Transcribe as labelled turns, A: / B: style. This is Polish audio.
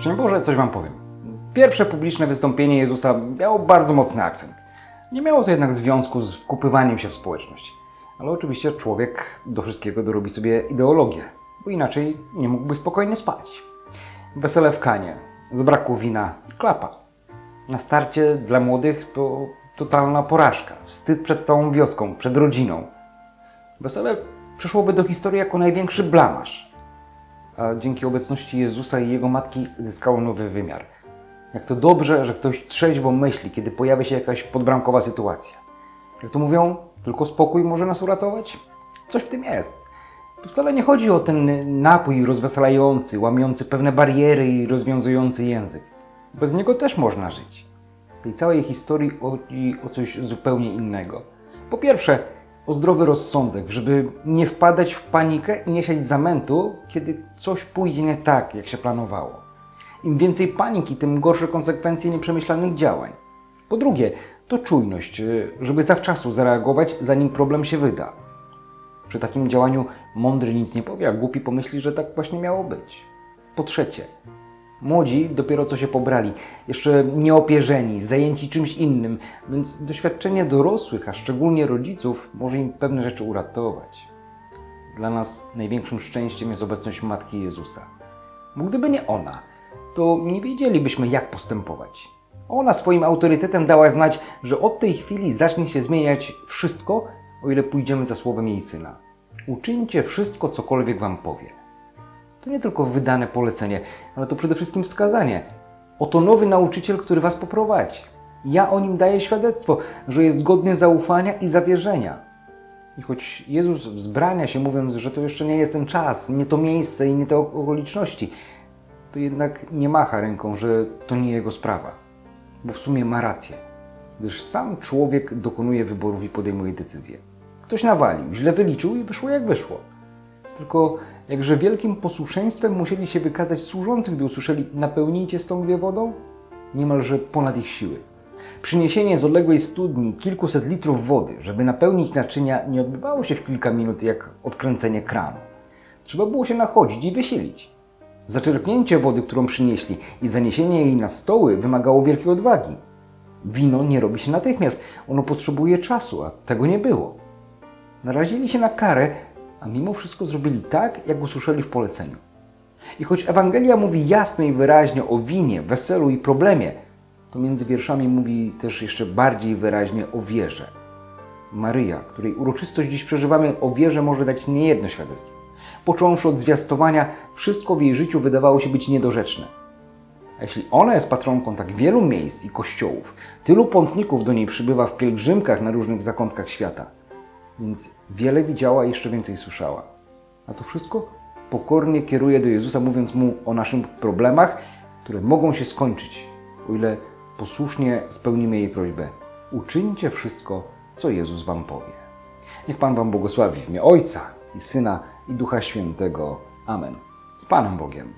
A: Szczęść Boże, coś Wam powiem. Pierwsze publiczne wystąpienie Jezusa miało bardzo mocny akcent. Nie miało to jednak związku z wkupywaniem się w społeczność. Ale oczywiście człowiek do wszystkiego dorobi sobie ideologię, bo inaczej nie mógłby spokojnie spać. Wesele w kanie, z braku wina, klapa. Na starcie dla młodych to totalna porażka, wstyd przed całą wioską, przed rodziną. Wesele przeszłoby do historii jako największy blamaż. A dzięki obecności Jezusa i jego matki zyskało nowy wymiar. Jak to dobrze, że ktoś trzeźwo myśli, kiedy pojawia się jakaś podbramkowa sytuacja. Jak to mówią, tylko spokój może nas uratować? Coś w tym jest. Tu wcale nie chodzi o ten napój rozweselający, łamiący pewne bariery i rozwiązujący język. Bez niego też można żyć. W tej całej historii chodzi o coś zupełnie innego. Po pierwsze, o zdrowy rozsądek, żeby nie wpadać w panikę i nie siać zamętu, kiedy coś pójdzie nie tak, jak się planowało. Im więcej paniki, tym gorsze konsekwencje nieprzemyślanych działań. Po drugie, to czujność, y, żeby zawczasu zareagować, zanim problem się wyda. Przy takim działaniu mądry nic nie powie, a głupi pomyśli, że tak właśnie miało być. Po trzecie, młodzi dopiero co się pobrali, jeszcze nieopierzeni, zajęci czymś innym, więc doświadczenie dorosłych, a szczególnie rodziców, może im pewne rzeczy uratować. Dla nas największym szczęściem jest obecność Matki Jezusa. Bo gdyby nie ona, to nie wiedzielibyśmy, jak postępować. Ona swoim autorytetem dała znać, że od tej chwili zacznie się zmieniać wszystko, o ile pójdziemy za słowem jej syna. Uczyńcie wszystko, cokolwiek wam powie. To nie tylko wydane polecenie, ale to przede wszystkim wskazanie. Oto nowy nauczyciel, który was poprowadzi. Ja o nim daję świadectwo, że jest godny zaufania i zawierzenia. I choć Jezus wzbrania się, mówiąc, że to jeszcze nie jest ten czas, nie to miejsce i nie te okoliczności, to jednak nie macha ręką, że to nie jego sprawa. Bo w sumie ma rację, gdyż sam człowiek dokonuje wyborów i podejmuje decyzje. Ktoś nawalił, źle wyliczył i wyszło jak wyszło. Tylko jakże wielkim posłuszeństwem musieli się wykazać służących, gdy usłyszeli napełnijcie stągwie wodą? Niemalże ponad ich siły. Przyniesienie z odległej studni kilkuset litrów wody, żeby napełnić naczynia, nie odbywało się w kilka minut jak odkręcenie kranu. Trzeba było się nachodzić i wysilić. Zaczerpnięcie wody, którą przynieśli i zaniesienie jej na stoły wymagało wielkiej odwagi. Wino nie robi się natychmiast, ono potrzebuje czasu, a tego nie było. Narazili się na karę, a mimo wszystko zrobili tak, jak usłyszeli w poleceniu. I choć Ewangelia mówi jasno i wyraźnie o winie, weselu i problemie, to między wierszami mówi też jeszcze bardziej wyraźnie o wierze. Maryja, której uroczystość dziś przeżywamy, o wierze może dać niejedno świadectwo. Począwszy od zwiastowania, wszystko w jej życiu wydawało się być niedorzeczne. A jeśli ona jest patronką tak wielu miejsc i kościołów, tylu pątników do niej przybywa w pielgrzymkach na różnych zakątkach świata, więc wiele widziała i jeszcze więcej słyszała. A to wszystko pokornie kieruje do Jezusa, mówiąc mu o naszych problemach, które mogą się skończyć, o ile posłusznie spełnimy jej prośbę. Uczyńcie wszystko, co Jezus Wam powie. Niech Pan Wam błogosławi w imię Ojca i Syna i Ducha Świętego. Amen. Z Panem Bogiem.